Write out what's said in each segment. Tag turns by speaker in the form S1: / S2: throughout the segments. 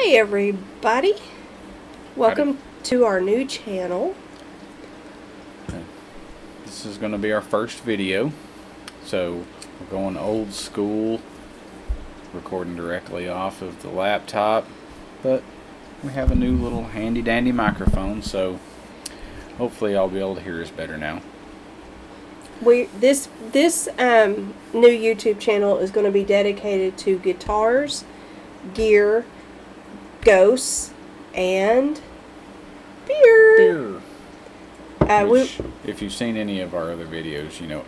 S1: Hey everybody, welcome to our new channel.
S2: This is going to be our first video. So we're going old school, recording directly off of the laptop. But we have a new little handy dandy microphone, so hopefully I'll be able to hear us better now.
S1: We this this um, new YouTube channel is going to be dedicated to guitars, gear, ghosts, and beer.
S2: Beer.
S1: Uh, we,
S2: if you've seen any of our other videos, you know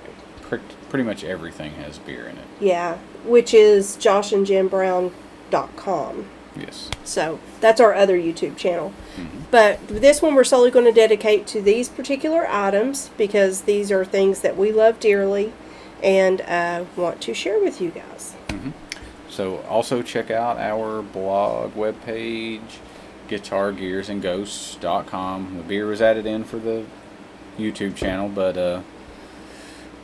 S2: pretty much everything has beer in it.
S1: yeah, which is joshandjimbrown.com.
S2: Yes.
S1: So that's our other YouTube channel.
S2: Mhm.
S1: But this one we're solely going to dedicate to these particular items because these are things that we love dearly and uh, want to share with you guys.
S2: So also check out our blog webpage, guitargearsandghosts.com. The beer was added in for the YouTube channel, but uh,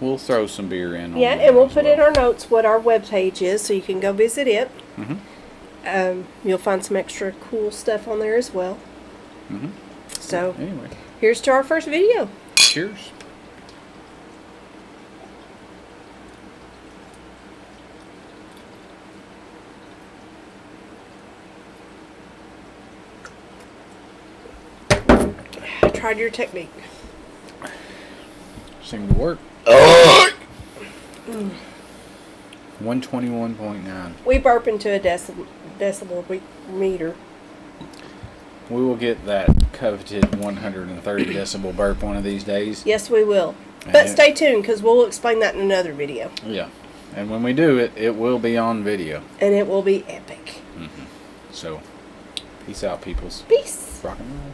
S2: we'll throw some beer in.
S1: Yeah, and we'll put
S2: well.
S1: in our notes what our webpage is so you can go visit it.
S2: Mm-hmm.
S1: Um, you'll find some extra cool stuff on there as well.
S2: Mm-hmm.
S1: So
S2: Anyway,
S1: here's to our first video.
S2: cheers.
S1: Tried your technique.
S2: Seemed to work. Mm. Point nine.
S1: We burp into a decibel, decibel meter.
S2: We will get that coveted 130 decibel burp one of these days.
S1: Yes, we will. But stay tuned because we'll explain that in another video.
S2: Yeah, and when we do it, it will be on video.
S1: And it will be epic. Mm-hmm.
S2: So, peace out, peoples.
S1: Peace.
S2: Rock and roll.